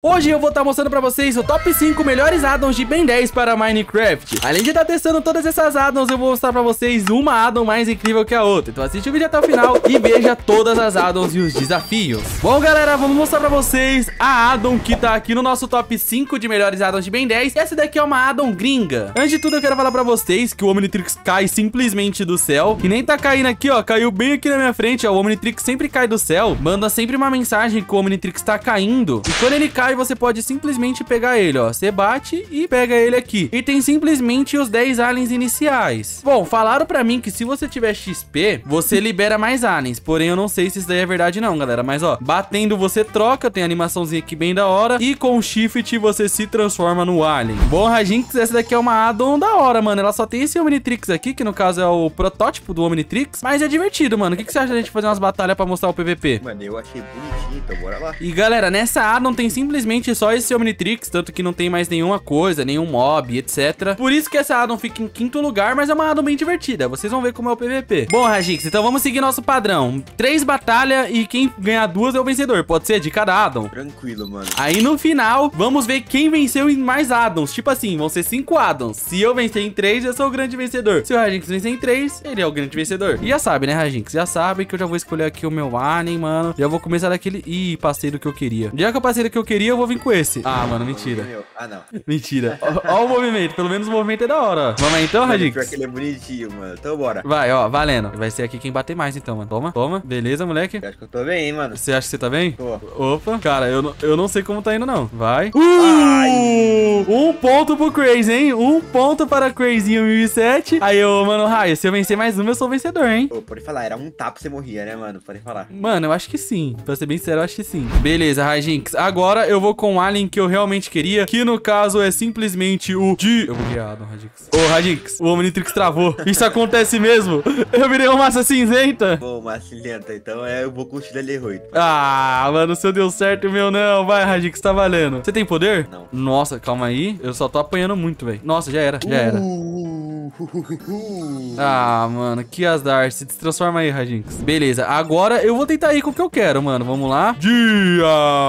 Hoje eu vou estar tá mostrando pra vocês o top 5 melhores addons de Ben 10 para Minecraft. Além de estar tá testando todas essas addons, eu vou mostrar pra vocês uma addon mais incrível que a outra. Então assiste o vídeo até o final e veja todas as addons e os desafios. Bom, galera, vamos mostrar pra vocês a addon que tá aqui no nosso top 5 de melhores addons de Ben 10. Essa daqui é uma addon gringa. Antes de tudo, eu quero falar pra vocês que o Omnitrix cai simplesmente do céu. Que nem tá caindo aqui, ó. Caiu bem aqui na minha frente, ó. O Omnitrix sempre cai do céu. Manda sempre uma mensagem que o Omnitrix tá caindo. E quando ele cai, cai, você pode simplesmente pegar ele, ó. Você bate e pega ele aqui. E tem simplesmente os 10 aliens iniciais. Bom, falaram pra mim que se você tiver XP, você libera mais aliens. Porém, eu não sei se isso daí é verdade não, galera. Mas, ó, batendo você troca, tem animaçãozinha aqui bem da hora. E com Shift você se transforma no alien. Bom, Rajinx, essa daqui é uma addon da hora, mano. Ela só tem esse Omnitrix aqui, que no caso é o protótipo do Omnitrix. Mas é divertido, mano. O que, que você acha da gente fazer umas batalhas pra mostrar o PVP? Mano, eu achei bonitinho, então bora lá. E, galera, nessa addon tem simplesmente simplesmente só esse Omnitrix, tanto que não tem mais nenhuma coisa, nenhum mob, etc. Por isso que essa addon fica em quinto lugar, mas é uma addon bem divertida. Vocês vão ver como é o PVP. Bom, Rajix, então vamos seguir nosso padrão. Três batalhas e quem ganhar duas é o vencedor. Pode ser de cada addon. Tranquilo, mano. Aí no final, vamos ver quem venceu em mais addons. Tipo assim, vão ser cinco addons. Se eu vencer em três, eu sou o grande vencedor. Se o Rajix vencer em três, ele é o grande vencedor. E já sabe, né, Rajix? Já sabe que eu já vou escolher aqui o meu alien, mano. Já vou começar daquele... Ih, passei do que eu queria. Já que eu passei do que eu queria, eu vou vir com esse. Ah, mano, mentira. Ah, não. Mentira. Ó, ó, o movimento. Pelo menos o movimento é da hora. Vamos aí então, Radix? Pior que ele é bonitinho, mano. Então bora. Vai, ó, valendo. Vai ser aqui quem bater mais então, mano. Toma, toma. Beleza, moleque? Eu acho que eu tô bem, hein, mano. Você acha que você tá bem? Tô. Opa. Cara, eu, eu não sei como tá indo, não. Vai. Uh! Um ponto pro Crazy, hein? Um ponto para Crazy 1007. Aí, ô, mano, Raio, se eu vencer mais uma, eu sou vencedor, hein? Pô, pode falar. Era um tapa você morria, né, mano? Pode falar. Mano, eu acho que sim. Pra ser bem sério, eu acho que sim. Beleza, Rajinx. Agora eu vou com o Alien que eu realmente queria, que no caso é simplesmente o de... Eu vou guiar, Radix. Ô, Radix, o Omnitrix travou. Isso acontece mesmo? Eu virei uma massa cinzenta. Bom, massa cinzenta, então é, eu vou curtir a Leroy. Ah, mano, o seu deu certo e o meu não. Vai, Radix, tá valendo. Você tem poder? Não. Nossa, calma aí. Eu só tô apanhando muito, velho. Nossa, já era, já era. Ah, mano, que azar. Se transforma aí, Radinx. Beleza, agora eu vou tentar ir com o que eu quero, mano. Vamos lá.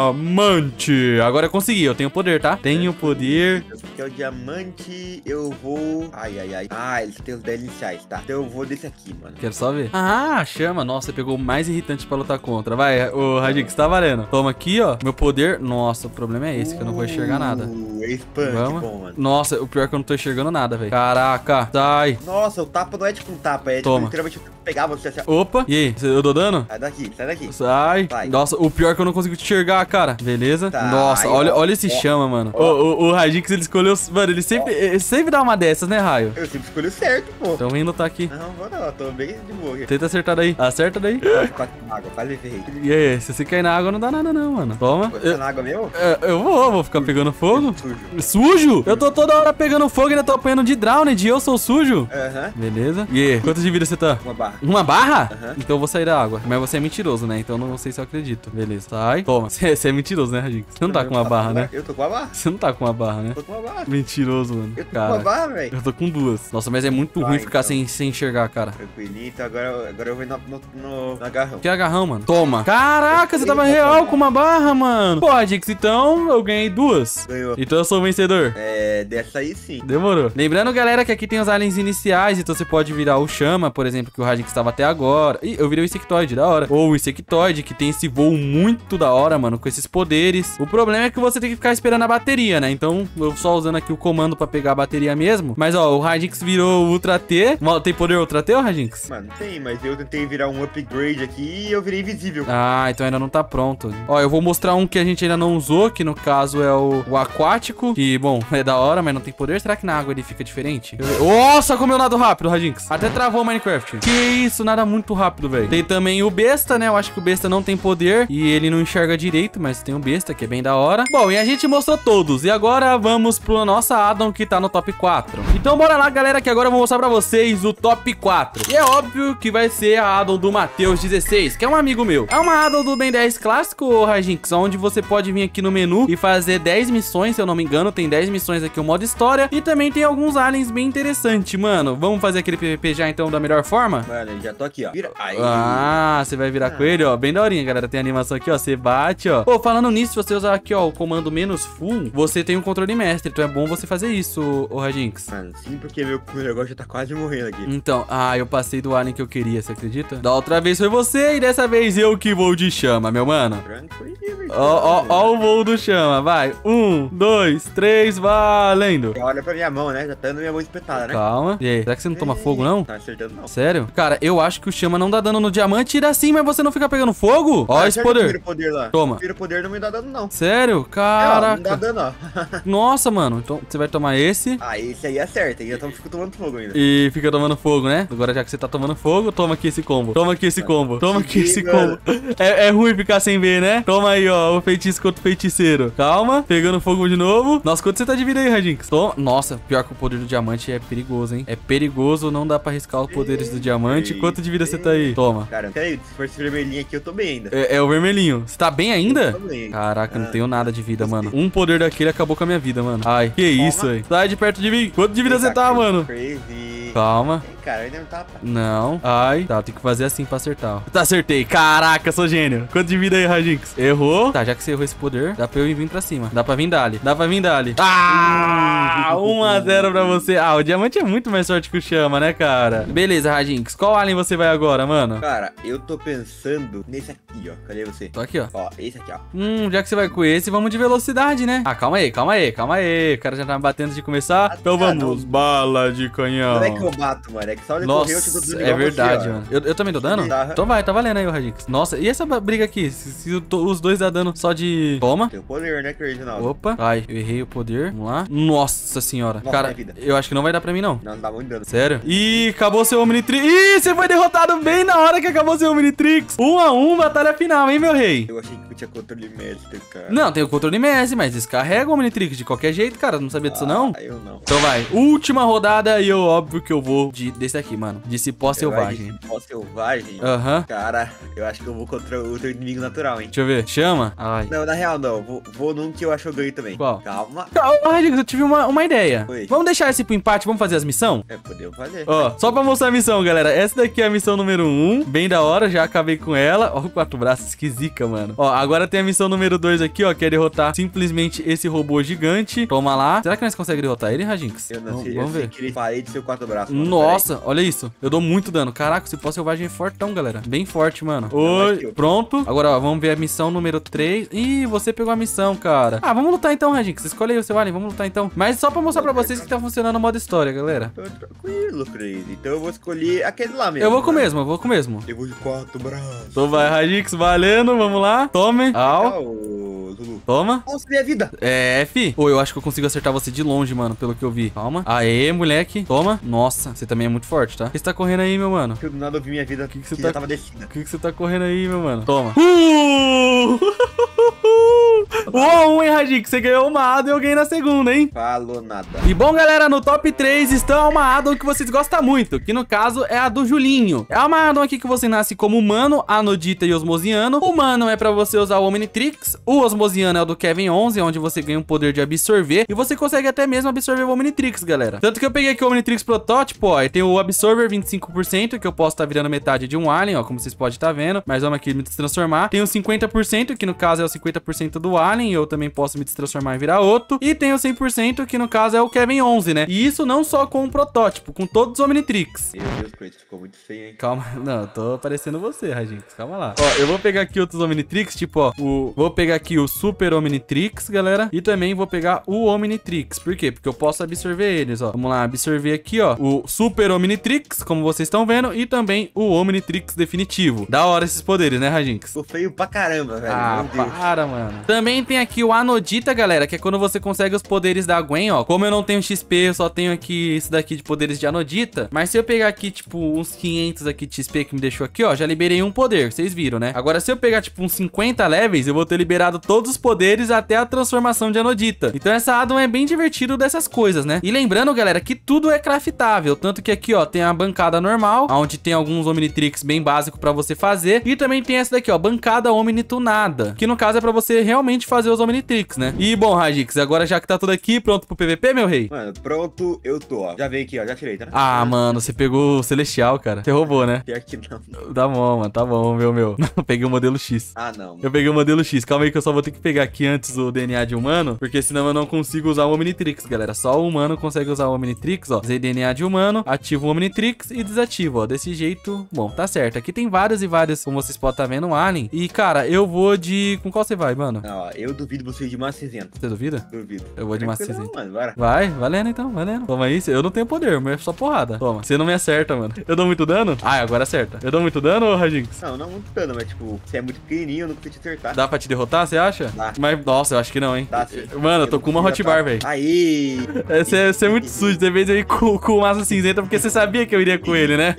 Diamante. Agora eu consegui, eu tenho poder, tá? Tenho poder. Que é o diamante, eu vou... Ai, ai, ai. Ah, eles têm os 10 iniciais, tá? Então eu vou desse aqui, mano. Quero só ver. Ah, chama. Nossa, você pegou o mais irritante pra lutar contra. Vai, o Radix, tá valendo. Toma aqui, ó. Meu poder... Nossa, o problema é esse, que eu não vou enxergar nada. Uh, é spam, Vamos. bom, mano. Nossa, o pior é que eu não tô enxergando nada, velho. Caraca, sai. Nossa, o tapa não é tipo um tapa, é tipo Toma. literalmente pegar você assim. Opa, e aí, eu dou dano? Sai daqui, sai daqui. Sai. Vai. Nossa, o pior é que eu não consigo te enxergar, cara. Beleza? Tá, Nossa, olha, ó. olha esse Ó. chama, mano. Ó. O, o, o Radix, ele escolheu... Mano, ele sempre, ele sempre dá uma dessas, né, Raio? Eu sempre escolhi o certo, pô. Então vem lutar aqui. Não, vou não, tô bem de boa aqui. Tenta acertar daí. Acerta daí. Quase na água, quase ferrei. E aí, se você cair na água, não dá nada não, mano. Toma. Você tá Eu, na água mesmo? eu- eu vou, vou ficar pegando fogo. Sujo. Sujo? Eu tô toda hora pegando fogo e ainda tô apanhando de Drowned e eu sou sujo. Aham. Beleza. E aí, quantos de vida você tá? Uma barra. Uma barra? Aham. Então eu vou sair da água. Mas você é mentiroso, né? Então não sei se eu acredito. Beleza. Sai. Toma. Você é mentiroso, né, Radix? Você não tá com uma barra, né? Eu tô com uma barra. Você não tá com uma barra, né? Eu tô com uma barra. Mentiroso, mano. Eu tô com uma Cara, barra, velho. eu tô com duas. Nossa, mas é muito ruim ficar então. sem, sem enxergar, cara. Tranquilinho, então agora, agora eu vou no, no, no, no agarrão. Que agarrão, mano. Toma. Caraca, você tava real com uma barra, mano. Pô, Radix, então eu ganhei duas. Ganhou. Então eu sou o vencedor. É, dessa aí sim. Demorou. Lembrando, galera, que aqui tem os aliens iniciais, então você pode virar o Chama, por exemplo, que o Radix estava até agora. Ih, eu virei o Insectoid, da hora. Ou o Insectoid, que tem esse voo muito da hora, mano, com esses poderes. O problema é que você tem que ficar esperando a bateria, né? Então, eu só usando aqui o comando pra pegar a bateria mesmo. Mas, ó, o Radix virou o Ultra T. Tem poder Ultra T, ô Radix? Mano, tem, mas eu tentei virar um upgrade aqui e eu virei invisível. Ah, então ainda não tá pronto. Ó, eu vou mostrar um que a gente ainda não usou, que no caso é o, o aquático. Que, bom, é da hora, mas não tem poder. Será que na água ele fica diferente? Eu- Nossa, como eu nado rápido, Radinx. Até travou o Minecraft. Que isso, nada muito rápido, velho. Tem também o besta, né? Eu acho que o besta não tem poder e ele não enxerga direito, mas tem o besta, que é bem da hora. Bom, e a gente mostrou todos. E agora vamos pro nossa addon que tá no top 4. Então bora lá, galera, que agora eu vou mostrar pra vocês o top 4. E é óbvio que vai ser a addon do Matheus 16, que é um amigo meu. É uma addon do Ben 10 clássico, Rajinx, onde você pode vir aqui no menu e fazer 10 missões, se eu não me engano. Tem 10 missões aqui, o modo história. E também tem alguns aliens bem interessantes, mano. Vamos fazer aquele PVP já, então, da melhor forma? Mano, já tô aqui, ó. Vira. Aí. Ah, você vai virar com ele, ó. Bem daorinha, galera. Tem animação aqui, ó. Você bate, ó. Pô, falando nisso, se você usar aqui, ó, o comando menos full, você tem um controle mestre. Então é bom você fazer isso, ô Radinx. Mano, sim, porque meu negócio já tá quase morrendo aqui. Então, ah, eu passei do alien que eu queria, você acredita? Da outra vez foi você e dessa vez eu que vou de chama, meu mano. Tranquilo, Ó, ó, ó o voo do chama, vai. Um, dois, três, valendo. Olha pra minha mão, né? Já tá dando minha mão espetada, né? Calma. E aí, será que você não toma fogo, não? Tá acertando, não. Sério? Cara, eu acho que o chama não dá dano no diamante e dá sim, mas você não fica pegando fogo? Ó Ah, esse o poder. poder lá. Toma. O primeiro poder não me dá dano, não. Sério? É, ó, não dá Caraca. dano, ó. Nossa, mano. Então você vai tomar esse ah, esse aí acerta. E eu tô, fico tomando fogo ainda. e fica tomando fogo, né? Agora já que você tá tomando fogo, toma aqui esse combo. Toma aqui esse combo. Toma aqui esse combo. É, é ruim ficar sem ver, né? Toma aí, ó, o feitiço contra o feiticeiro. Calma, pegando fogo de novo. Nossa, quanto você tá de vida aí, Radinx? Toma. Nossa, pior que o poder do diamante é perigoso, hein? É perigoso, não dá pra arriscar os poderes do diamante. Quanto de vida você tá aí? Toma. Cara, peraí, se for esse vermelhinho aqui, eu tô bem ainda. É, é o vermelhinho. Você tá bem ainda? Eu tô bem. Caraca, não Ah, tenho nada de vida, mano. Um poder daquele acabou com a minha vida, mano. Ai, que isso, aí. Sai de perto de mim. Quanto de vida você tá, mano? Crazy. Calma. Ei, Cara, ainda não tá. Não. Ai. Tá, tem que fazer assim pra acertar. Tá, acertei. Caraca, sou gênio. Quanto de vida aí, Rajinx? Errou. Tá, já que você errou esse poder, dá pra eu ir vir pra cima. Dá pra vir dali. Dá pra vir dali. Ah! 1x0 pra você. Ah, o diamante é muito mais forte que o chama, né, cara? Beleza, Rajinx. Qual alien você vai agora, mano? Cara, eu tô pensando nesse aqui, ó. Cadê você? Tô aqui, ó. Ó, esse aqui, ó. Hum, já que você vai com esse, vamos de velocidade, né? Ah, calma aí, calma aí, calma aí. O cara já tá me batendo de começar. Então Ah, vamos. Bala de canhão. É que eu bato, mano. É que só de correr eu te dou Nossa, dano é você, verdade, ó. mano. Eu, eu também tô dando? Tá. Então vai, tá valendo aí, o Radix. Nossa, e essa briga aqui? Se, se to- os dois dá dano só de. Toma. Tem o poder, né, Crazy Ronaldo? Opa. Ai, eu errei o poder. Vamos lá. Nossa senhora. Nossa, Cara, eu acho que não vai dar pra mim, não. Não, não dá muito dano. Sério? Ih, acabou seu Omnitrix. Ih, você foi derrotado bem na hora que acabou seu Omnitrix. Um a um, batalha final, hein, meu rei? Eu achei que tinha controle mestre, cara. Não, tem o controle MS, mas descarrega o Omnitrix de qualquer jeito, cara. Não sabia disso, não? Ah, eu não. Então vai, última rodada e eu, óbvio que eu vou de, desse aqui, mano. De cipó selvagem. de Pó selvagem? Aham. Cara, eu acho que eu vou contra o teu inimigo natural, hein? Deixa eu ver. Chama? Ai. Não, na real não. Vou, vou num que eu acho que eu ganho também. Qual? Calma. Ô, Radix, eu tive uma, uma ideia. Oi. Vamos deixar esse pro empate, vamos fazer as missões? É, podemos fazer. Ó, só pra mostrar a missão, galera. Essa daqui é a missão número 1. Um, bem da hora, já acabei com ela. Ó, o quatro braços, que zica, mano. Ó, agora tem a missão número 2 aqui, ó, que é derrotar simplesmente esse robô gigante. Toma lá. Será que nós conseguimos derrotar ele, Radinx? Eu não Vamos, sei, vamos eu sei ver. que ele parei de seu quatro braços. Mano. Nossa, olha isso. Eu dou muito dano. Caraca, esse pó selvagem é fortão, galera. Bem forte, mano. Oi, pronto. Agora, ó, vamos ver a missão número 3. Ih, você pegou a missão, cara. Ah, vamos lutar então, Radinx. Escolhe aí o seu alien, vamos lutar então. Mas só pra mostrar pra vocês que tá funcionando o modo história, galera. Tô tranquilo, Crazy. Então eu vou escolher aquele lá mesmo. Eu vou com o mano. mesmo, eu vou com o mesmo. Eu vou de quatro braços. Então vai, Radix, valendo, vamos lá. Tome. Au. Ah, Lulu. Toma. Nossa, minha vida. É, F. Ô, eu acho que eu consigo acertar você de longe, mano, pelo que eu vi. Calma. Aê, moleque. Toma. Nossa, você também é muito forte, tá? O que você tá correndo aí, meu mano? Eu do nada ouvi minha vida Que que, que você já tá- tava descida. O que, que você tá correndo aí, meu mano? Toma. Uh! Uou, um, hein, Radix? Você ganhou uma Ada e eu ganhei na segunda, hein? Falou nada. E bom, galera, no top 3 está uma addon que vocês gostam muito, que no caso é a do Julinho. É uma addon aqui que você nasce como humano, anodita e osmosiano. Humano é pra você usar o Omnitrix, o osmosiano é o do Kevin 11, onde você ganha um poder de absorver, e você consegue até mesmo absorver o Omnitrix, galera. Tanto que eu peguei aqui o Omnitrix protótipo, ó, e tem o Absorver 25%, que eu posso estar virando metade de um alien, ó, como vocês podem estar vendo, mas vamos aqui me transformar. Tem o 50%, que no caso é o 50% do alien, eu também posso me transformar e virar outro. E tem o 100%, que no caso é o Kevin 11, né? E isso não só com o protótipo, com todos os Omnitrix. Meu Deus, Crazy, ficou muito feio, hein? Calma, não, eu tô parecendo você, Radinx. Calma lá. Ó, eu vou pegar aqui outros Omnitrix, tipo, ó, o... vou pegar aqui o Super Omnitrix, galera, e também vou pegar o Omnitrix. Por quê? Porque eu posso absorver eles, ó. Vamos lá, absorver aqui, ó, o Super Omnitrix, como vocês estão vendo, e também o Omnitrix definitivo. Da hora esses poderes, né, Radinx? Ficou feio pra caramba, velho. Ah, para, mano. Também tem aqui o Anodita, galera, que é quando você consegue os poderes da Gwen, ó. Como eu não tenho XP, eu só tenho aqui isso daqui de poderes de Anodita. Mas se eu pegar aqui, tipo, uns 500 aqui de XP que me deixou aqui, ó, já liberei um poder, vocês viram, né? Agora, se eu pegar, tipo, uns 50 levels, eu vou ter liberado todos todos os poderes até a transformação de Anodita. Então essa addon é bem divertido dessas coisas, né? E lembrando, galera, que tudo é craftável. Tanto que aqui, ó, tem a bancada normal, onde tem alguns Omnitrix bem básicos pra você fazer. E também tem essa daqui, ó, bancada Omni tunada. Que no caso é pra você realmente fazer os Omnitrix, né? E bom, Radix, agora já que tá tudo aqui, pronto pro PVP, meu rei? Mano, pronto, eu tô, ó. Já veio aqui, ó. Já tirei, tá? Ah, mano, você pegou o Celestial, cara. Você roubou, né? Pior que não. Tá bom, mano, tá bom, meu, meu. Eu peguei o modelo X. Ah, não. Eu peguei o modelo X. Calma aí que eu só vou ter que pegar aqui antes o DNA de humano, porque senão eu não consigo usar o Omnitrix, galera. Só o humano consegue usar o Omnitrix, ó. Usei DNA de humano, ativo o Omnitrix e desativo, ó. Desse jeito, bom, tá certo. Aqui tem vários e vários, como vocês podem estar tá vendo, um Alien. E, cara, eu vou de... Com qual você vai, mano? Não, ó, eu duvido você ir de massa cinzenta. Você duvida? Duvido. Eu vou de massa Tranquilo, cinzenta. mano, bora. Vai, valendo então, valendo. Toma aí, eu não tenho poder, mas é só porrada. Toma, você não me acerta, mano. Eu dou muito dano? Ah, agora acerta. Eu dou muito dano, Rajinx? Não, não muito dano, mas tipo, você é muito pequenininho, eu não consigo te acertar. Dá pra te derrotar, você acha? Dá. Mas, nossa, eu acho que não, hein? Dá, sim. Mano, eu tô com uma hotbar, tá. velho. Aí. Você é, é muito sujo, você fez aí com, com o massa cinzenta porque você sabia que eu iria com ele, né?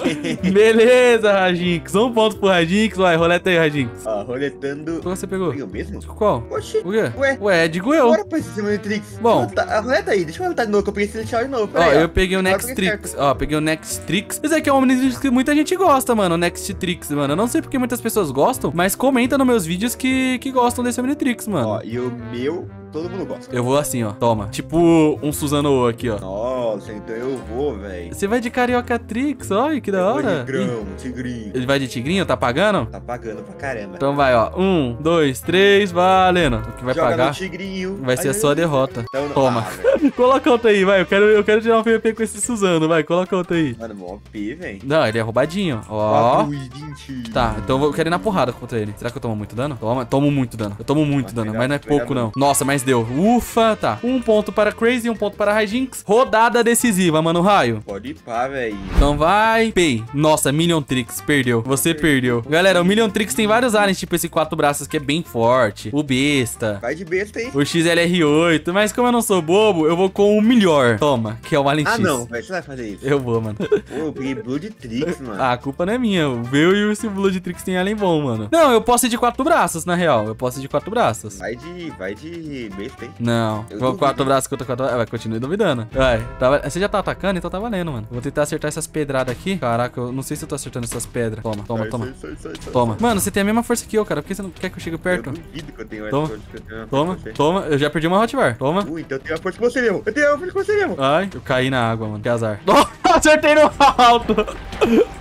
Beleza, Rajinx. Um ponto pro Rajinx. Vai, roleta aí, Rajinx. Ó, roletando. Qual você pegou? Eu mesmo? Qual? Oxi. O quê? Ué. Ué, digo eu. Bora pra esse Matrix. Bom. Tá, roleta aí, deixa eu roletar de novo, que eu peguei esse de novo. Ó, aí, eu peguei o eu Nextrix. certo. Ó, peguei o Nextrix. Esse aqui é um Omnitrix que muita gente gosta, mano. O Nextrix, mano. Eu não sei porque muitas pessoas gostam, mas comenta nos meus vídeos que, que gostam desse Omnitrix, mano. Ó, e o meu, todo mundo gosta. Eu vou assim, ó. Toma. Tipo um Suzano aqui, ó. Nossa, então eu vou, velho. Você vai de Carioca Trix, olha que da hora. Tigrão, tigrinho. Ele vai de tigrinho, tá pagando? Tá pagando pra caramba. Então vai, ó. Um, dois, três, valendo. O que vai Joga pagar tigrinho. vai ser Ai, só derrota. Então, não- Toma. Ah. Coloca outra aí, vai. Eu quero, eu quero tirar um PVP com esse Suzano, vai. Coloca outra aí. Mano, mó P, velho. Não, ele é roubadinho. Ó. 4 e 20. Tá, então eu quero ir na porrada contra ele. Será que eu tomo muito dano? Toma, tomo muito dano. Eu tomo muito dano, mas não é pouco não. Nossa, mas deu. Ufa, tá. Um ponto para Crazy, um ponto para Rajinx. Rodada decisiva, mano, raio. Pode ir pá, velho. Então vai. Pei. Nossa, Million Trix, perdeu. Você perdeu. Galera, o Million Trix tem vários aliens, tipo esse quatro braços que é bem forte. O besta. Vai de besta aí. O XLR8. Mas como eu não sou bobo, eu vou com o melhor. Toma, que é o Alien Ah, X. não, velho. Você vai fazer isso. Eu vou, mano. Pô, eu peguei Blood Tricks, mano. Ah, a culpa não é minha. O meu e o Blood Trix tem alien bom, mano. Não, eu posso ir de quatro braços, na real. Eu posso ir de quatro braços. Vai de. Vai de besta aí. Não, Eu vou duvido. quatro braços contra quatro braços. Vai, continue duvidando. Vai, tá você já tá atacando, então tá valendo, mano. Vou tentar acertar essas pedradas aqui. Caraca, eu não sei se eu tô acertando essas pedras. Toma, toma, Sai, toma. sai, sai. Toma. Mano, você tem a mesma força que eu, cara. Por que você não quer que eu chegue perto? Eu duvido que eu tenho Toma. essa força que eu. Toma, toma. Eu já perdi uma hotbar. Toma. Ui, então eu tenho a força que você mesmo. Eu tenho a força que você mesmo. Ai, eu caí na água, mano. Que azar. Acertei no alto.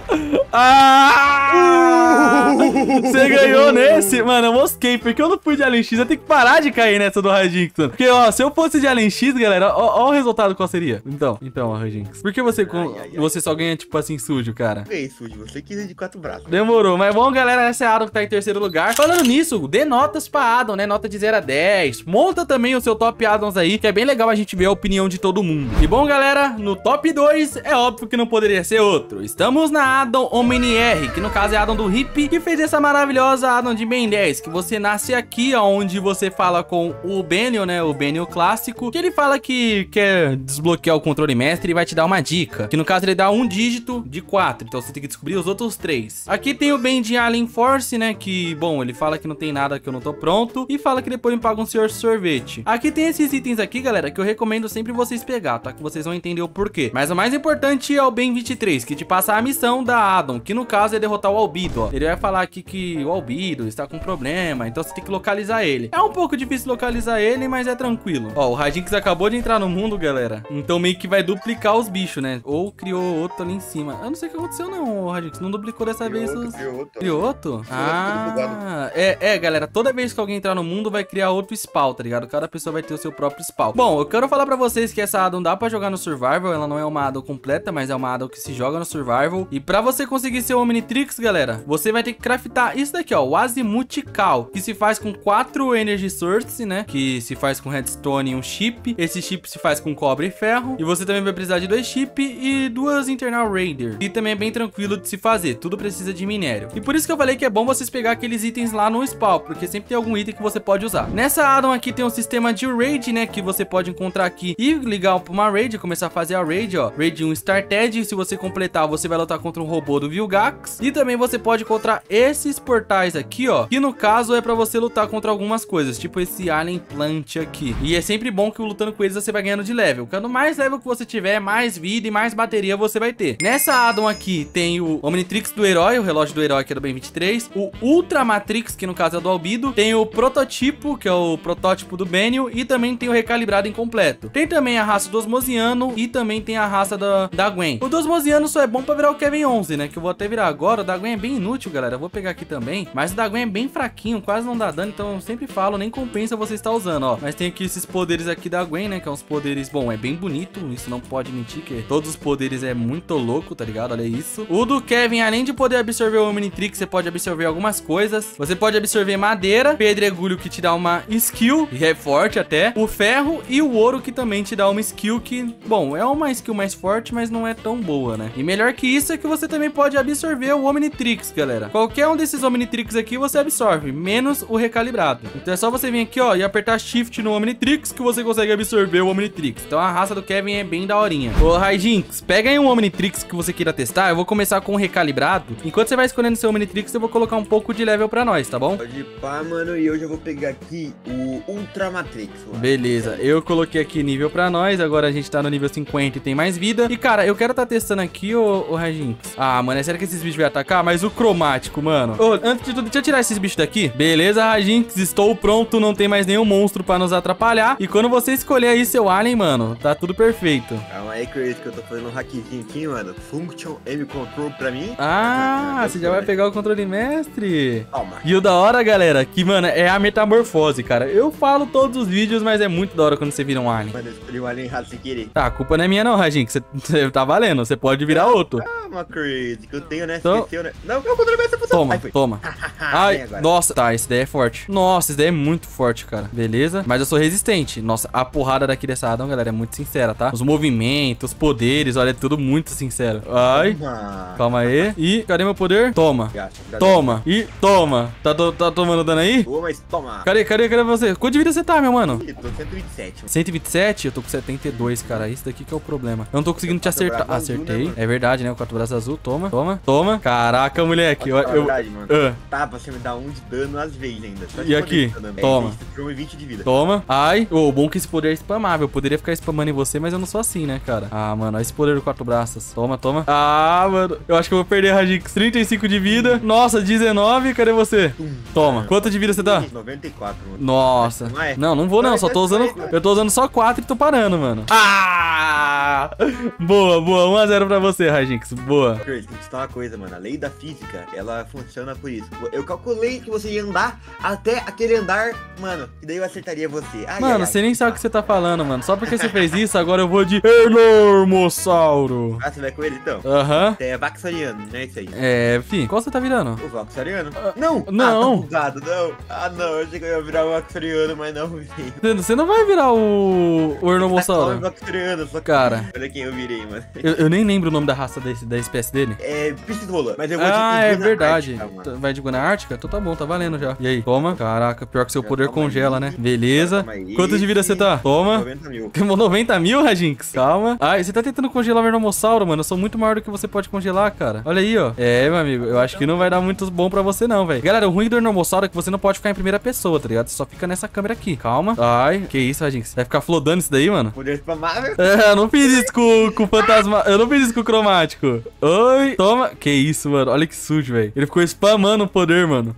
Ah! Você ganhou nesse? Mano, eu mosquei, porque eu não fui de Alien X. Eu tenho que parar de cair nessa do Rajinx. mano. Porque, ó, se eu fosse de Alien X, galera, ó, ó o resultado qual seria. Então, então, ó, Rajinx. Por que você, com- Ai, ai, ai. você só ganha, tipo assim, sujo, cara? Isso, de você quis de quatro braços. Demorou, mas bom, galera, essa é a Adam que tá em terceiro lugar. Falando nisso, dê notas pra Adam, né? Nota de 0 a 10. Monta também o seu top Adams aí, que é bem legal a gente ver a opinião de todo mundo. E bom, galera, no top 2, é óbvio que não poderia ser outro. Estamos na Adam Omni R, que no caso é a Adam do Hip, que fez essa maravilhosa Adam de Ben 10, que você nasce aqui, onde você fala com o Benio, né? O Benio clássico, que ele fala que quer desbloquear o controle mestre e vai te dar uma dica. Que no caso ele dá um dígito de 4, então você tem que descobrir os outros três. Aqui tem o Ben de Alien Force, né? Que, bom, ele fala que não tem nada que eu não tô pronto. E fala que depois me paga um senhor sorvete. Aqui tem esses itens aqui, galera, que eu recomendo sempre vocês pegar, tá? Que vocês vão entender o porquê. Mas o mais importante é o Ben 23, que te passa a missão da Adam, que no caso é derrotar o Albido, ó. Ele vai falar aqui que o Albido está com problema, então você tem que localizar ele. É um pouco difícil localizar ele, mas é tranquilo. Ó, o Rajinx acabou de entrar no mundo, galera. Então meio que vai duplicar os bichos, né? Ou criou outro ali em cima. Eu não sei o que aconteceu não, Rajinx. Não duplicou dessa Criou vez outro, os... criou outro. Criou outro? Ah, é, é, galera, toda vez que alguém entrar no mundo vai criar outro spawn, tá ligado? Cada pessoa vai ter o seu próprio spawn. Bom, eu quero falar pra vocês que essa addon dá pra jogar no survival, ela não é uma addon completa, mas é uma addon que se joga no survival. E pra você conseguir ser o Omnitrix, galera, você vai ter que craftar isso daqui, ó, o Azimuth Cal, que se faz com quatro Energy Source, né? Que se faz com redstone e um chip. Esse chip se faz com cobre e ferro. E você também vai precisar de dois chips e duas Internal Raider. E também é bem tranquilo de se fazer, tudo precisa de minério. E por isso que eu falei que é bom vocês pegar aqueles itens lá no spawn, porque sempre tem algum item que você pode usar. Nessa addon aqui tem um sistema de raid, né, que você pode encontrar aqui e ligar pra uma raid, começar a fazer a raid, ó. Raid 1 Started, se você completar, você vai lutar contra um robô do Vilgax. E também você pode encontrar esses portais aqui, ó. Que no caso é pra você lutar contra algumas coisas, tipo esse Alien Plant aqui. E é sempre bom que lutando com eles você vai ganhando de level. Quanto mais level que você tiver, mais vida e mais bateria você vai ter. Nessa addon aqui tem o Omnitrix do herói, o relógio do herói que é do Ben 23. O Ultra Matrix, que no caso é do Albido. Tem o Prototipo, que é o protótipo do Benio. E também tem o Recalibrado Incompleto. Tem também a raça do Osmosiano e também tem a raça da, da Gwen. O do Osmosiano só é bom pra virar o Kevin 11, né? Que eu vou até virar agora. O da Gwen é bem inútil, galera. Eu vou pegar aqui também. Mas o da Gwen é bem fraquinho, quase não dá dano. Então eu sempre falo, nem compensa você estar usando, ó. Mas tem aqui esses poderes aqui da Gwen, né? Que é uns poderes... Bom, é bem bonito. Isso não pode mentir, que todos os poderes é muito louco, tá ligado? Olha isso. O do Kevin, além de poder absorver o Omnitrix, você pode absorver algumas coisas. Você pode absorver madeira, pedregulho que te dá uma skill, e é forte até. O ferro e o ouro que também te dá uma skill que... Bom, é uma skill mais forte, mas não é tão boa, né? E melhor que isso é que você também pode absorver o Omnitrix, galera. Qualquer um desses Omnitrix aqui você absorve, menos o recalibrado. Então é só você vir aqui, ó, e apertar Shift no Omnitrix que você consegue absorver o Omnitrix. Então a raça do Kevin é bem daorinha. Ô, Raijinx, pega aí um Omnitrix que você queira testar. Eu vou começar com o recalibrado. Enquanto você vai escolhendo seu Omnitrix, eu vou colocar um pouco de level pra nós, tá bom? Pode pá, mano, e hoje eu vou pegar aqui o Ultra Matrix. mano. Beleza, eu coloquei aqui nível pra nós, agora a gente tá no nível 50 e tem mais vida. E, cara, eu quero tá testando aqui, ô, ô Rajinx. Ah, mano, é sério que esses bichos vão atacar? Mas o cromático, mano. Ô, antes de tudo, deixa eu tirar esses bichos daqui. Beleza, Rajinx, estou pronto, não tem mais nenhum monstro pra nos atrapalhar. E quando você escolher aí seu alien, mano, tá tudo perfeito. Calma aí, Chris, que eu tô fazendo um hackzinho aqui, mano. Function M Control pra mim. Ah, você já vai pegar o controle mestre. Calma. E o da hora, galera, que, mano, é a metamorfose, cara. Eu falo todos os vídeos, mas é muito da hora quando você vira um alien. Mano, eu escolhi um alien errado sem querer. Tá, a culpa não é minha não, Rajin, que você, você tá valendo. Você pode virar outro. Toma, Creed, que eu tenho, né? Então... Né? Não, é eu controlei essa função. Toma, Ai, toma. Ai, nossa. Tá, esse daí é forte. Nossa, esse daí é muito forte, cara. Beleza? Mas eu sou resistente. Nossa, a porrada daqui dessa Adam, galera, é muito sincera, tá? Os movimentos, os poderes, olha, é tudo muito sincero. Ai. Toma. Calma aí. E cadê meu poder? Toma. Toma. E toma. Tá, tô, tá tomando dano aí? Toma, mas toma. Cadê, cadê, cadê você? Quanto de vida você tá, meu mano? Tô 127. 127? Eu tô com 72, cara. Isso daqui que é o problema. Eu não tô conseguindo te acertar. Né, Acertei. É verdade, né? O 4 Azul, toma, toma, toma. Caraca, moleque. Eu, eu... Verdade, mano. Ah. Tá, você me dá um de dano às vezes ainda. Só e aqui, dano, né? toma. É, 20 de vida. Toma. Ai. O oh, bom é que esse poder é spamável. Eu poderia ficar spamando em você, mas eu não sou assim, né, cara? Ah, mano, olha esse poder do quatro braças. Toma, toma. Ah, mano. Eu acho que eu vou perder, Rajix. 35 de vida. Nossa, 19. Cadê você? Toma. Quanto de vida você dá? 94, mano. Nossa. Não, é. não, não vou não. Só tô usando... É. Eu tô usando só 4 e tô parando, mano. Ah! Boa, boa. 1x0 pra você, Rajinx. Boa. Chris, tem que citar uma coisa, mano. A lei da física, ela funciona por isso. Eu calculei que você ia andar até aquele andar, mano. E daí eu acertaria você. Ai, Mano, ai, você ai. nem sabe o que você tá falando, mano. Só porque você fez isso, agora eu vou de Enormossauro. Ah, você vai com ele então? Aham. Você é Vaxariano, não é isso aí? É, fi. Qual você tá virando? O Vaxariano? não! não. Ah, tá bugado, não. Ah, não. Eu achei que eu ia virar o Vaxariano, mas não virei. Você- não vai virar o, o Tá Enormossauro. Vaxariano, só. Cara. Olha quem eu virei, mano. Eu, eu nem lembro o nome da raça desse, da espécie dele. É Piscirola, mas eu vou Ah, de é verdade. Ártica, mano. Vai de Guana Ártica? Então tá bom, tá valendo já. E aí, toma. Caraca, pior que seu Já poder congela, aí. né? Beleza. Quanto de vida você tá? Toma. 90 mil. Temos 90 mil, Rajinx. Calma. Ai, você tá tentando congelar o Vernomossauro, mano. Eu sou muito maior do que você pode congelar, cara. Olha aí, ó. É, meu amigo. Eu acho que não vai dar muito bom pra você, não, velho. Galera, o ruim do Vernomossauro é que você não pode ficar em primeira pessoa, tá ligado? Você só fica nessa câmera aqui. Calma. Ai, que isso, Rajinx. Vai ficar flodando isso daí, mano? Poder spamável. É, eu não fiz isso com, com o fantasma. Eu não fiz isso com o cromático. Oi. Toma. Que isso, mano. Olha que sujo, velho. Ele ficou spamando o poder, mano.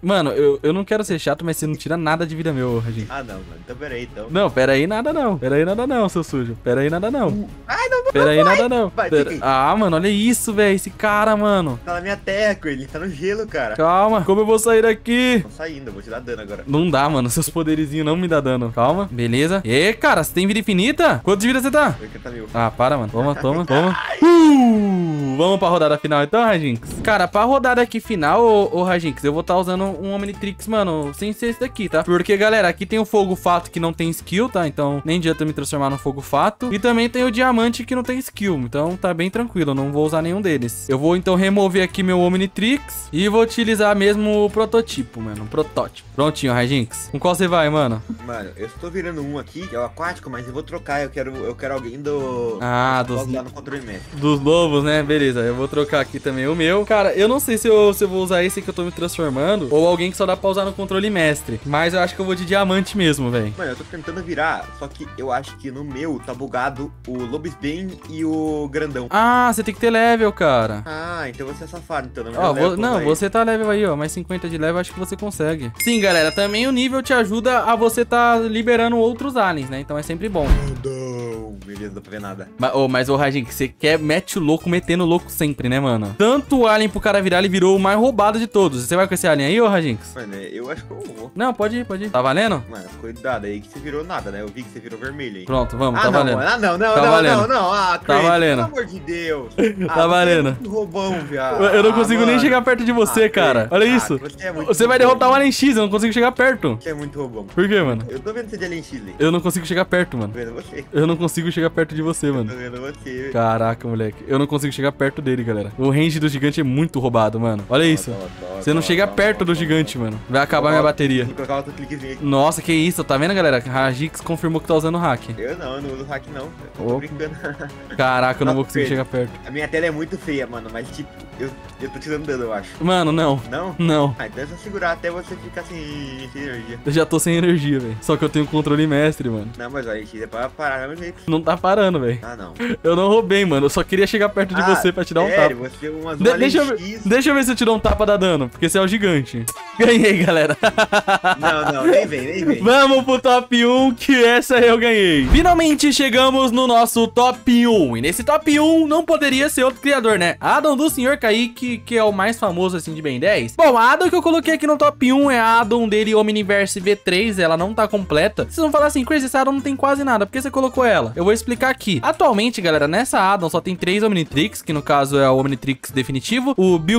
Mano, eu, eu não quero ser chato, mas você não tira nada de vida meu, Rajinx. Ah, não, mano. Então, peraí, então. Não, pera aí, nada não. Pera aí, nada não, seu sujo. Pera aí, nada não. Ai, não, Pera aí, nada não. Vai, Pera-. Ah, mano, olha isso, velho. Esse cara, mano. Tá na minha terra, Coelho. Ele tá no gelo, cara. Calma. Como eu vou sair daqui? Tô saindo, eu vou te dar dano agora. Não dá, mano. Seus poderizinhos não me dá dano. Calma. Beleza. E, cara, você tem vida infinita? Quanto de vida você tá? 80 mil. Ah, para, mano. Toma, toma, toma. Uh, vamos pra rodada final então, Rajinx? Cara, pra rodada aqui final, ô, ô Rajinx, eu vou estar usando um Omnitrix, mano, sem ser esse daqui, tá? Porque, galera, aqui tem o Fogo Fato que não tem skill, tá? Então, nem adianta me transformar no Fogo Fato. E também tem o Diamante que não tem skill. Então, tá bem tranquilo, não vou usar nenhum deles. Eu vou, então, remover aqui meu Omnitrix e vou utilizar mesmo o prototipo, mano. Um protótipo. Prontinho, Rajinx. Com qual você vai, mano? Mano, eu estou virando um aqui, que é o aquático, mas eu vou trocar. Eu quero, eu quero alguém do. Ah, dos- usar no controle. Dos os lobos, né? Beleza, eu vou trocar aqui também o meu. Cara, eu não sei se eu, se eu vou usar esse que eu tô me transformando ou alguém que só dá pra usar no controle mestre. Mas eu acho que eu vou de diamante mesmo, velho. Mano, eu tô tentando virar, só que eu acho que no meu tá bugado o Lobisbane e o Grandão. Ah, você tem que ter level, cara. Ah, então você é safado, então. Ó, meu vo- não, aí. você tá level aí, ó. Mais 50 de level, acho que você consegue. Sim, galera, também o nível te ajuda a você tá liberando outros aliens, né? Então é sempre bom. Grandão. Beleza, não dá pra ver nada. Mas, ô, mas ô, Rajin, que você quer, mete o louco metendo o louco sempre, né, mano? Tanto o alien pro cara virar, ele virou o mais roubado de todos. Você vai com esse alien aí, ô, Rajinx? Mano, eu acho que eu vou. Não, pode ir, pode ir. Tá valendo? Mano, cuidado aí que você virou nada, né? Eu vi que você virou vermelho aí. Pronto, vamos, ah, tá não, valendo. mano. Ah, não, não, Tá não, valendo. não, não. Ah, Crazy, valendo. Pelo amor de Deus. Ah, Tá valendo. É muito roubão, viado. Eu não Ah, consigo nem mano. chegar perto de você, Ah, cara. Olha Ah, isso. Você, é Você vai derrotar o Alien X, eu não consigo chegar perto. Você é muito roubão. Por quê, mano? Eu tô vendo você de Alien Chile. Eu não consigo chegar perto, mano. Tô vendo você. Eu não consigo chegar perto de você, mano. Tô vendo você. Caraca, moleque. Eu não consigo chegar perto dele, galera. O range do gigante é muito roubado, mano. Olha isso. Você não chega perto do gigante, mano. Vai acabar minha bateria. Nossa, que isso, tá vendo, galera? Rajix confirmou que tá usando hack. Eu não, eu não uso hack não. Eu tô brincando. Caraca, eu não vou conseguir chegar perto. A minha tela é muito feia, mano, mas tipo, eu, eu tô te dando dano, eu acho. Mano, não. Não? Não. Ah, então é só segurar até você ficar sem, sem energia. Eu já tô sem energia, velho. Só que eu tenho controle mestre, mano. Não, mas olha, é pra parar do mesmo jeito. Não tá parando, velho. Ah, não. Eu não roubei, mano. Eu só queria chegar perto de Ah, você pra te dar um sério? tapa. Você é uma De- deixa, eu, deixa eu ver se eu te dou um tapa da dano, porque você é o gigante. Ganhei, galera. Não, não, nem vem, nem vem. Vamos pro top 1, que essa eu ganhei. Finalmente chegamos no nosso top 1. E nesse top 1 não poderia ser outro criador, né? Adam do Sr. Kaique, que é o mais famoso assim de Ben 10. Bom, a Adam que eu coloquei aqui no top 1 é a Adam dele Omniverse V3. Ela não tá completa. Vocês vão falar assim, Crazy, essa Adam não tem quase nada. Por que você colocou ela? Eu vou explicar aqui. Atualmente, galera, nessa Adam só tem três Omnitrix, que no caso é o Omnitrix definitivo, o Bill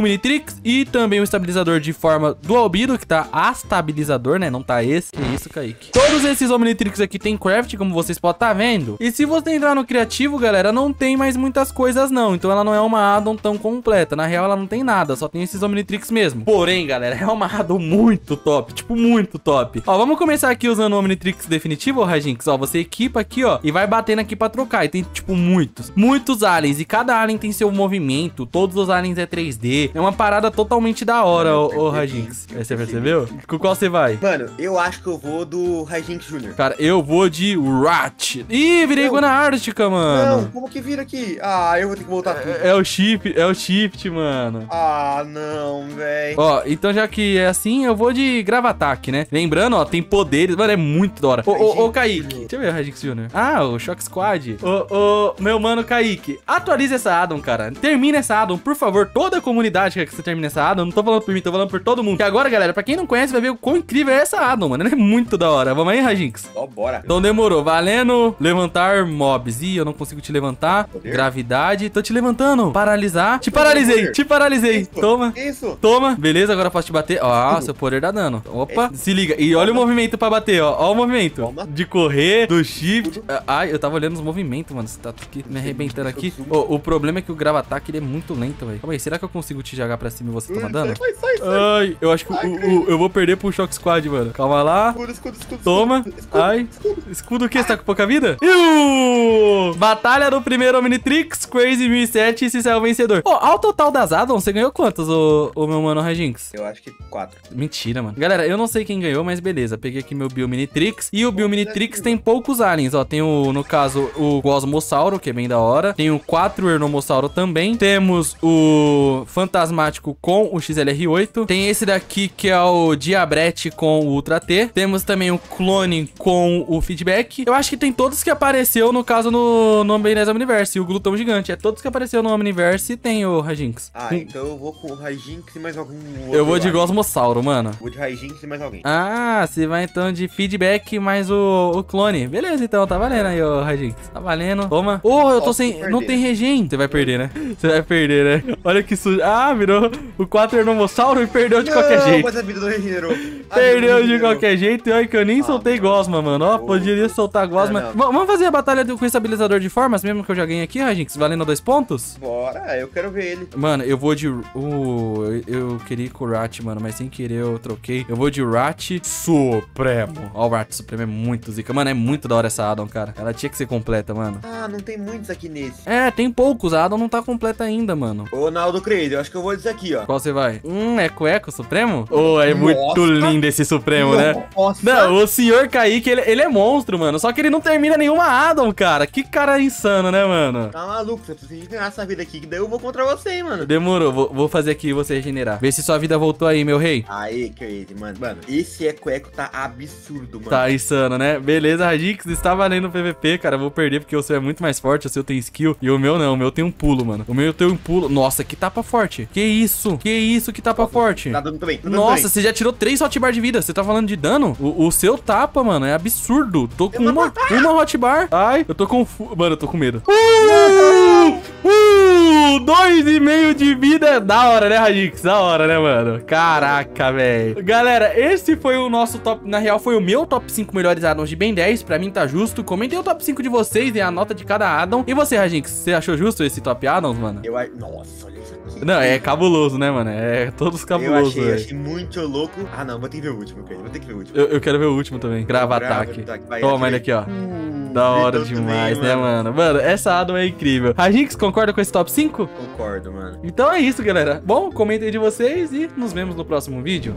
e também o estabilizador de forma do Albedo, que tá astabilizador, né? Não tá esse. Que isso, Kaique. Todos esses Omnitrix aqui tem craft, como vocês podem estar vendo. E se você entrar no criativo, galera, não tem mais muitas coisas não. Então ela não é uma addon tão completa. Na real, ela não tem nada, só tem esses Omnitrix mesmo. Porém, galera, é uma addon muito top, tipo muito top. Ó, vamos começar aqui usando o Omnitrix definitivo, Rajinx. Ó, você equipa aqui, ó, e vai batendo aqui pra trocar. E tem, tipo, muitos, muitos aliens. E cada alien tem seu movimento. Todos os aliens é 3D. É uma parada totalmente da hora, ô, ô Rajinx. Aí Você percebeu? Com qual você vai? Mano, eu acho que eu vou do Rajink Jr. Cara, eu vou de Rat. Ih, virei Não. Guana Ártica, Não, mano. como que vira aqui? Ah, eu vou ter que voltar tudo. É, é o chip, é o shift, mano. Ah, não, véi. Ó, então já que é assim, eu vou de Gravataque, né? Lembrando, ó, tem poderes, mano, é muito da hora. Ô, ô, ô, Kaique, deixa eu ver o Jr. Ah, o Shock Squad. Ô, ô, meu mano Kaique, atualiza essa addon, cara. Termina essa addon, por favor. Toda a comunidade quer que você termine essa addon. Não tô falando por mim, tô falando por todo mundo. E agora, galera, pra quem não conhece, vai ver o quão incrível é essa addon, mano. Ela é muito da hora. Vamos aí, Rajix? Ó, bora. Então demorou. Valendo levantar mobs. Ih, eu não consigo te levantar. Poder? Gravidade. Tô te levantando. Paralisar. Te paralisei. poder. Te paralisei. Isso. Toma. Isso. Toma. Beleza, agora posso te bater. Ó, seu poder dá dano. Opa. Se liga. E olha o movimento pra bater, ó. Ó o movimento. Toma. De correr, do shift. Ah, Ai, eu tava olhando os movimentos, mano. Você tá aqui me arrebentando aqui. Ô, o problema é que o grava-ataque ele é muito lento, velho. Calma aí, será que eu consigo te jogar pra cima e você toma dano? Sai, sai, sai. Ai, eu acho que o- o- o- eu vou perder pro Shock Squad, mano. Calma lá. Escudo, escudo, escudo. Toma. escudo, escudo, Ai. escudo. O quê? Você tá com pouca vida? Iu! Batalha do primeiro Omnitrix, Crazy 1007 e se saiu vencedor. Ó, ao total das addons, você ganhou quantas, ô, ô meu mano Rajinx? Eu acho que quatro. Mentira, mano. Galera, eu não sei quem ganhou, mas beleza. Peguei aqui meu Biominitrix. E o Biominitrix tem poucos aliens, ó. Tem o, no caso, o Gosmossauro, que é bem da hora. Tem o 4 Ernomossauro também. Temos o Fantasmático com o XLR8. Tem esse daqui que é o Diabrete com o Ultra T. Temos também o Clone com o Feedback. Eu acho que tem todos que apareceu, no caso, no, no Omniverse Universe. E o Glutão Gigante. É todos que apareceu no Omniverse e tem o Rajinx. Ah, então eu vou com o Rajinx e mais algum outro Eu vou de. Gosmossauro, mano. Vou de Rajinx e mais alguém. Ah, você vai então de feedback mais o, o clone. Beleza, então, tá valendo aí, ô Rajin. Tá valendo. Toma. Oh, eu tô sem. Não tem regen. Você vai perder, né? Você vai perder, né? Olha que sujo. Ah, virou o 4 Ernomossauro e perdeu de qualquer Não, jeito. mas a vida não regenerou. A vida não Perdeu de regenerou. qualquer jeito. E olha que eu nem Ah, soltei mano. Gosma, mano. Ó, Ô. poderia soltar Gosma. Não, não. V- Vamos fazer a batalha do, com estabilizador de formas, mesmo que eu já ganhei aqui, Rajinx? Valendo dois pontos? Bora, eu quero ver ele. Mano, eu vou de. Uh, eu, eu queria ir com o Rat, mano, mas sem querer eu troquei. Eu vou de Rat Supremo. Ó, o Rat Supremo é muito zica. Mano, é muito da hora essa addon, cara. Ela tinha que ser completa, mano. Ah, não tem muitos aqui nesse. É, tem poucos. A Addon não tá completa ainda, mano. Ô, Naldo Crazy, eu acho que eu vou dizer aqui, ó. Qual você vai? Hum, é cueco Supremo? Oh, é muito Nossa. lindo esse Supremo, né? Nossa. Não, o senhor Kaique, ele, ele é monstro, mano. Só que ele não termina nenhuma Addon, cara. Que cara insano, né, mano? Tá maluco, você precisa ganhar essa vida aqui, que daí eu vou contra você, hein, mano. Demorou, vou, vou fazer aqui você regenerar. Vê se sua vida voltou aí, meu rei. Aí, Crazy, mano. Mano, esse eco-eco tá absurdo, mano. Tá insano, né? Beleza, Radix, está valendo o PVP, cara. Eu vou perder porque o seu é muito mais forte, o seu tem skill. E o meu não, o meu tem um pulo, mano. O meu tem um pulo. Nossa, que tapa forte. Que isso? Que isso, que tapa forte? Tá dando também, tá dando Nossa, você já tirou 3 hotbar de vida. Você tá falando de dano? O, o seu tapa, mano, é absurdo. Tô com uma, uma hotbar. Ai, eu tô com... Mano, eu tô com medo. Uh! Uh! Dois e meio de vida é da hora, né, Radix? Da hora, né, mano? Caraca, velho. Galera, esse foi o nosso top... Na real, foi o meu top 5 melhores addons de Ben 10. Pra mim tá justo. Comentem o top 5 de vocês e a nota de cada addon. E você, Radix, você achou justo esse top addons, mano? Eu acho... Nossa, olha. Não, é cabuloso, né, mano? É todos Eu cabulosos, achei, velho. achei muito louco. Ah, não, vou ter que ver o último, Crazy. Vou ter que ver o último. Eu, eu quero ver o último também. Grava ataque. ataque, vai, Toma ele aqui, ó. Uh, Da hora demais, também, né, mano? Mano, essa Adam é incrível. A Jinx concorda com esse top 5? Concordo, mano. Então é isso, galera. Bom, comentem de vocês e nos vemos no próximo vídeo.